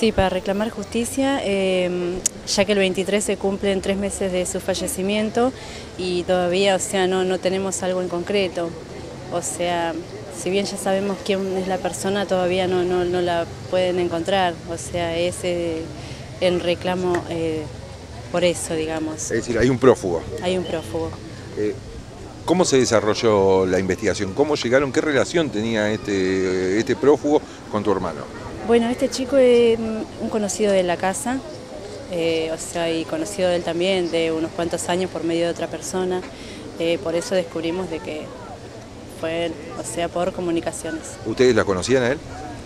Sí, para reclamar justicia, em, ya que el 23 se cumplen tres meses de su fallecimiento y todavía, o sea, no, no tenemos algo en concreto. O sea, si bien ya sabemos quién es la persona, todavía no, no, no la pueden encontrar. O sea, es eh, en reclamo eh, por eso, digamos. Es decir, hay un prófugo. Hay un prófugo. Eh, ¿Cómo se desarrolló la investigación? ¿Cómo llegaron? ¿Qué relación tenía este, este prófugo con tu hermano? Bueno, este chico es un conocido de la casa, o sea, y conocido de él también de unos cuantos años por medio de otra persona. por eso descubrimos de que fue él, o sea, por comunicaciones. ¿Ustedes la conocían a él?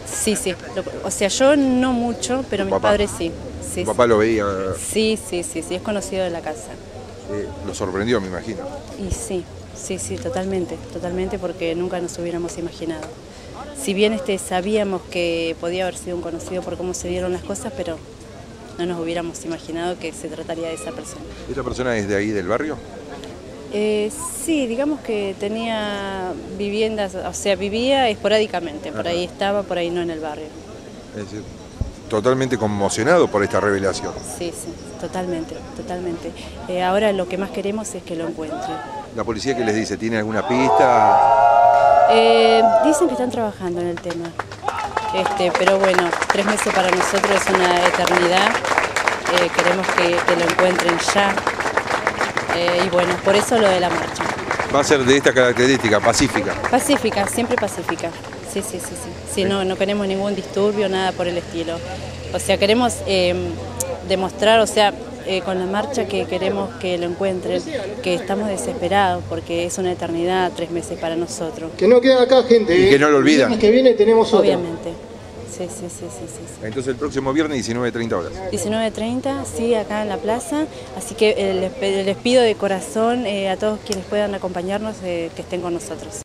Sí, sí. o sea, yo no mucho, pero mi padre sí. sí papá lo veía? Sí, sí, sí, sí, es conocido de la casa. Lo sorprendió, me imagino. Y sí, sí, sí, totalmente, totalmente, porque nunca nos hubiéramos imaginado. Si bien este, sabíamos que podía haber sido un conocido por cómo se dieron las cosas, pero no nos hubiéramos imaginado que se trataría de esa persona. ¿Esta persona es de ahí del barrio? Eh, sí, digamos que tenía viviendas, o sea, vivía esporádicamente, por ahí estaba, por ahí no en el barrio. Es decir, totalmente conmocionado por esta revelación. Sí, sí, totalmente, totalmente. Eh, ahora lo que más queremos es que lo encuentre. ¿La policía qué les dice? ¿Tiene alguna pista? Eh, dicen que están trabajando en el tema, este, pero bueno, tres meses para nosotros es una eternidad. queremos que, que lo encuentren ya, eh, y bueno, por eso lo de la marcha. Va a ser de esta característica, pacífica. Pacífica, siempre pacífica. Sí, sí, sí, sí. sí, No, no queremos ningún disturbio, nada por el estilo. O sea, queremos em, demostrar, o sea, eh, con la marcha que queremos que lo encuentren, que estamos desesperados porque es una eternidad, tres meses para nosotros. Que no queda acá gente. Y que no lo olvidan. El que viene tenemos otra. Obviamente. Sí, sí, sí, sí, sí, Entonces el próximo viernes 19.30 horas. 19.30, sí, acá en la plaza. Así que eh, les, pido de corazón eh, a todos quienes puedan acompañarnos eh, que estén con nosotros.